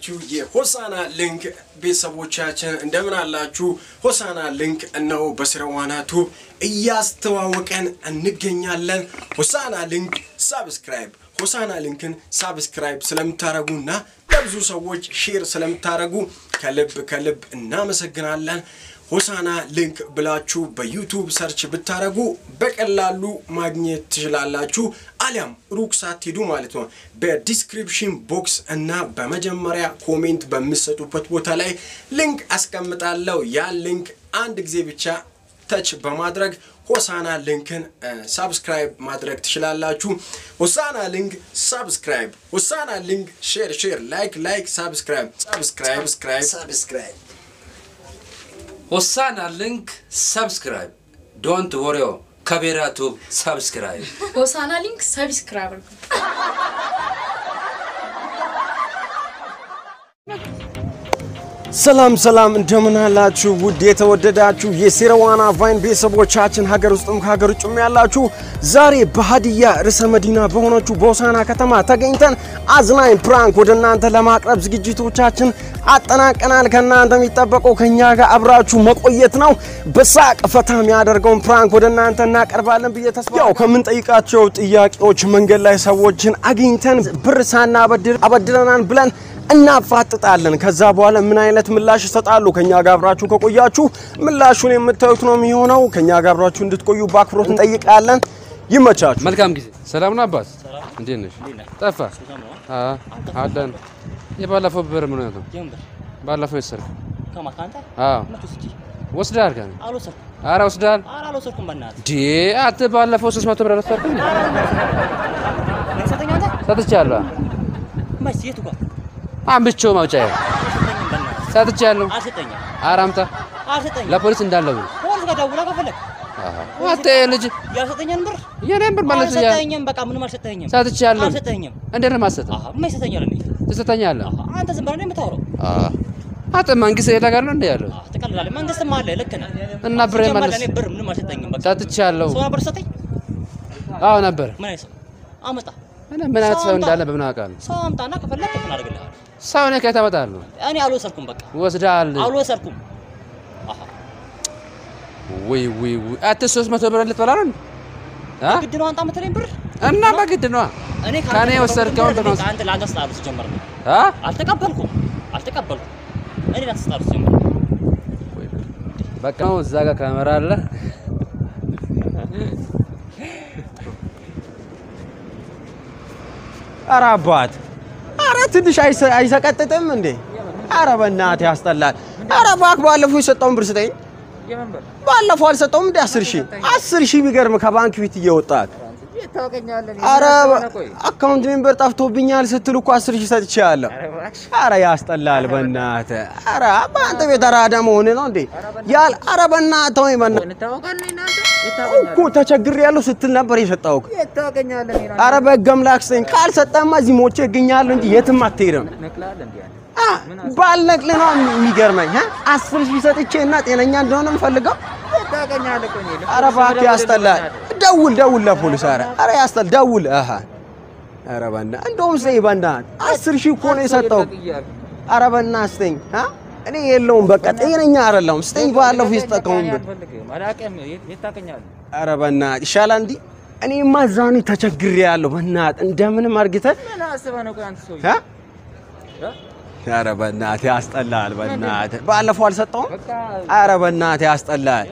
የተወደዳችሁ የሆሳና ሊንክ ቤተሰቦቻችን እንደምን አላችሁ? ሆሳና ሊንክ እነሆ በስረዋና ቱብ እያስተዋወቀን እንገኛለን። ሆሳና ሊንክ subscribe ሆሳና ሊንክን subscribe ስለምታደርጉና ለብዙ ሰዎች share ስለምታደርጉ ከልብ ከልብ እናመሰግናለን። ሆሳና ሊንክ ብላችሁ በዩቱብ search ብታደርጉ በቀላሉ ማግኘት ትችላላችሁ። አሊያም ሩቅ ሳትሄዱ ማለት ነው። በ description box እና በመጀመሪያ comment በምሰጡበት ቦታ ላይ link አስቀምጣለሁ። ያ link አንድ ጊዜ ብቻ touch በማድረግ ሆሳና ሊንክን subscribe ማድረግ ትችላላችሁ። ሆሳና ሊንክ subscribe፣ ሆሳና ሊንክ share share፣ like like፣ subscribe subscribe subscribe ሆሳና ሊንክ subscribe። Don't worry። ከቤራ ቱብ subscribe ሆሳና ሰላም ሰላም፣ እንደምን አላችሁ ውድ የተወደዳችሁ የሴረዋና ቫይን ቤተሰቦቻችን ሀገር ውስጥም ከሀገር ውጭም ያላችሁ፣ ዛሬ በሀዲያ ርዕሰ መዲና በሆነችው በሆሳና ከተማ ተገኝተን አዝናኝ prank ወደ እናንተ ለማቅረብ ዝግጅቶቻችን አጠናቀናል። ከእናንተ የሚጠበቀው ከኛ ጋር አብራችሁ መቆየት ነው። በሳቅ ፈታ የሚያደርገውን prank ወደ እናንተ እናቀርባለን ብዬ ተስፋ ያው ከምንጠይቃቸው ጥያቄዎች መንገድ ላይ ሰዎችን አግኝተን ብር ሳናበድር አበድረናል ብለን እናፋጥጣለን። ከዛ በኋላ ምን አይነት ምላሽ ይሰጣሉ? ከኛ ጋር አብራችሁ ከቆያችሁ ምላሹን የምታዩት ነው የሚሆነው። ከኛ ጋር አብራችሁ እንድትቆዩ በአክብሮት እንጠይቃለን። ይመቻችሁ። መልካም ጊዜ። ሰላም ነው አባት፣ እንዴት ነሽ? ጠፋ አለን። የባለፈው ብር ምን ሆነ? ባለፈው የሰርክ አዎ፣ ወስደሃል? ከእኔ ኧረ ወስደሃል። ዲ አንተ ባለፈው ሦስት መቶ ብር አልወሰድክም? ሰጥቻለሁ። አንብቼው ማውጫዬ ሰጥቻለሁ። ኧረ አምጣ ለፖሊስ እንዳለው አንተ ልጅ ብር የኔን ብር ማለት ያ አልሰጠኝም። በቃ ምንም አልሰጠኝም። ሰጥቻለሁ። አልሰጠኝም። እንዴት ነው የማትሰጠው? አሃ ምን ይሰጠኛል? እኔ ትሰጠኛለህ? አንተ ዝም ብለህ ነው የምታወራው። አንተ መንግስት ሌላ ጋር ነው እንደ ያለው አሃ ትቀልዳለህ። መንግስትም አለ። ልክ ነህ። እና ብር ለእኔ ብር ምንም አልሰጠኝም። በቃ ሰጥቻለሁ። ሰው ነበር ሰጠኝ። አዎ ነበር። ምን አይነት ሰው አመጣ? እኔ ምን አይነት ሰው እንዳለ በምን አውቃለሁ? ሰው አምጣና ከፈለክ እንትን አደርግልሃለሁ። ሰው እኔ ከየት አመጣለሁ? እኔ አልወሰድኩም። በቃ ወስደሃል። አልወሰድኩም። ውይ ውይ ውይ አንተ ሦስት መቶ ብር ልትበላ ነው እንዴ? አ? ግድ ነው አንተ የምትለኝ ብር እና በግድ ነዋ። እኔ ከእኔ የወሰድከውን ብር እኔ ከአንተ ላንተ ስጣሉ ሲጀመር ነው።? አልተቀበልኩም። አልተቀበልኩም። እኔ ላንተ ስጣሉ ሲጀመር በቃ ነው እዛ ጋር ካሜራ አለ። ኧረ አባት፣ ኧረ ትንሽ አይሰ- አይሰቀጥጥም እንዴ? ኧረ በእናትህ ያስጠላል። ኧረ እባክህ ባለፈው የሰጠውን ብር ስጠኝ። ባለፈው አልሰጠውም እንዴ? አስር ሺህ አስር ሺህ ቢገርም ከባንክ ፊት እየወጣት ኧረ account number ጠፍቶብኛል ስትል እኮ አስር ሺህ ሰጥቼሃለሁ። ኧረ ያስጠላል በእናትህ። ኧረ በአንተ ቤት አራዳ መሆን ነው እንዴ? ያል ኧረ በእናትህ ወይ በእናትህ እኮ ተቸግሬያለሁ ስትል ነበር የሰጠሁህ። ኧረ በሕግ አምላክ ስጠኝ። ካልሰጠህማ እዚህ ሞቼ እገኛለሁ እንጂ የትም አትሄድም። ባልነቅልህ ነው የሚገርመኝ።? አስር ሺህ ሰጥቼ እና ጤነኛ እንደሆነ የምፈልገው ኧረ እባክህ ያስጠላል። ደውል ደውል ለፖሊስ። ኧረ ኧረ ያስጠል ደውል። አሃ ኧረ በእናትህ እንደውም ስጠኝ በእናትህ አስር ሺህ እኮ ነው የሰጠሁህ። ኧረ በእናትህ ስጠኝ።? እኔ የለውም በቃ ጤነኛ አይደለሁም። ስጠኝ ባለፈው ብር። ኧረ በእናትህ ይሻላል እንዲህ እኔማ እዛኔ ተቸግሬያለሁ። በእናትህ እንደምንም አድርግተህ እ? ኧረ በእናትህ ያስጠላል። በእናትህ ባለፈው አልሰጠውም። ኧረ በእናትህ ያስጠላል።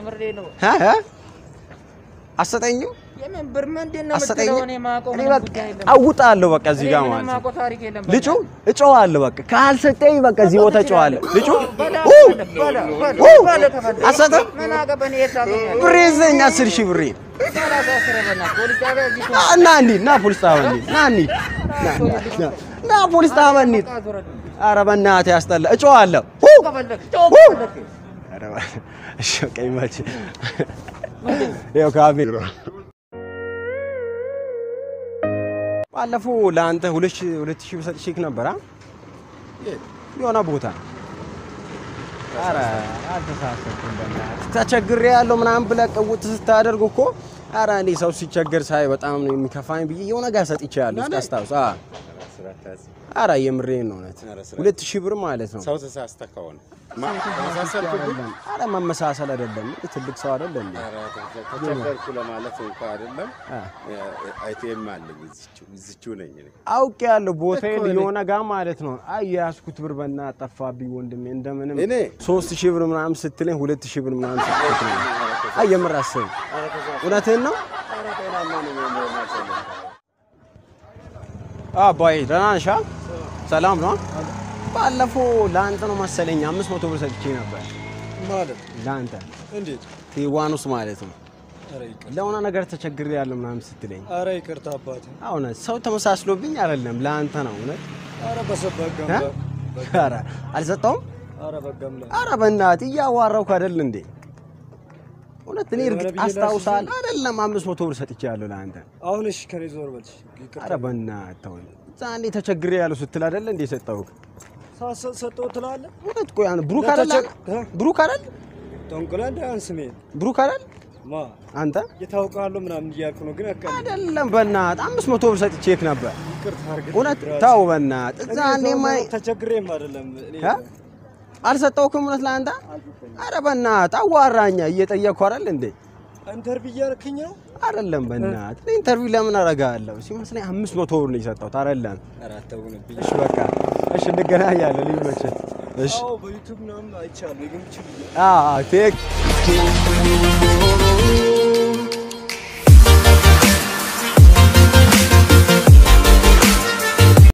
በቃ አውጣለሁ በቃ እዚህ ጋር ማለት ልጩ እጮዋለሁ በቃ ካልሰጠኝ በቃ እዚህ ቦታ እጮዋለሁ። ልጩ? ብሬን ስጠኝ አስር ሺህ ብሬን ና እንሂድ፣ ና ፖሊስ ጣቢያ እንሂድ። ና እንሂድ፣ ና ፖሊስ ጣቢያ እንሂድ። ኧረ በእናትህ ያስጠላ። በ- እሺ በቃ ይመችህ። ይኸው ካሜራ ባለፈው ለአንተ ሁለት ሺህ ሰጥቼህ ነበር? የሆነ ቦታ። ተቸግሬያለሁ ምናምን ብለህ ቅውጥ ስታደርግ እኮ። ኧረ እኔ ሰው ሲቸገር ሳይ በጣም ነው የሚከፋኝ ብዬ የሆነ ጋር ሰጥቼ ያለሁ እስኪ አስታውስ። አዎ ኧረ የምሬን ነው እውነት ሁለት ሺህ ብር ማለት ነው። ሰው ተሳስተህ ከሆነ? ኧረ መመሳሰል አይደለም ትልቅ ሰው አይደለ እንዴ? ኧረ ተቸገርኩ ለማለት እንኳ አይደለም። አይቴም አለኝ እዚችው እዚችው ነኝ እኔ። አውቄ ያለው ቦታዬ የሆነ ጋ ማለት ነው። አይ የያዝኩት ብር በና ጠፋብኝ ወንድሜ። እንደምንም እኔ? ሶስት ሺህ ብር ምናምን ስትለኝ ሁለት ሺህ ብር ምናምን ስትለኝ አይ የምር አስብ። እውነትህን ነው ኧረ ጤናማ ነኝ እኔ መሰለኝ። አባይ ደህና ነሽ? ሰላም ነው? ባለፈው ለአንተ ነው መሰለኝ አምስት መቶ ብር ሰጥቼ ነበር ማለት ለአንተ እንዴት? ቴዋኑስ ማለት ነው። ለሆነ ነገር ተቸግሬ ያለ ምናምን ስትለኝ ኧረ ይቅርታ አባቴ። እውነት ሰው ተመሳስሎብኝ አይደለም ለአንተ ነው እውነት። ኧረ አልሰጠውም። ኧረ በእናትህ እያዋራሁህ አይደል እንዴ? እውነት እኔ እርግጥ አስታውሳለሁ አይደለም አምስት መቶ ብር ሰጥቼሃለሁ ለአንተ። አሁን እሺ ከኔ ዞር በልሽ። ኧረ በእናትህ ተወኝ። እዛ እንዴ ተቸግሬ ያለው ስትል አይደለ እንዴ ሰጠሁህ? ሰጠው ትላለህ? እውነት ቆይ አንተ ብሩክ አይደል? ብሩክ አይደል? ጠንቁላ እንዳያን ስሜ ብሩክ አይደል? አንተ የታውቃለሁ ምናምን እያልኩ ነው፣ ግን አይደለም በእናትህ አምስት መቶ ብር ሰጥቼህ ነበር። እውነት ተው በእናትህ እዛ እኔ እኔማ ተቸግሬም አይደለም አልሰጠሁህም እውነት ለአንተ። ኧረ በእናትህ አዋራኛ እየጠየቅኩህ አይደል እንዴ? interview እያደረክኝ ነው። አይደለም በእናትህ interview ለምን አደርጋለሁ? ሲመስለኝ አምስት መቶ ብር ነው የሰጠሁት አይደለም። እሺ በቃ እሺ እንገናኛለን። ሊመችህ እሺ በዩቲዩብ ምናምን አይቻለሁ።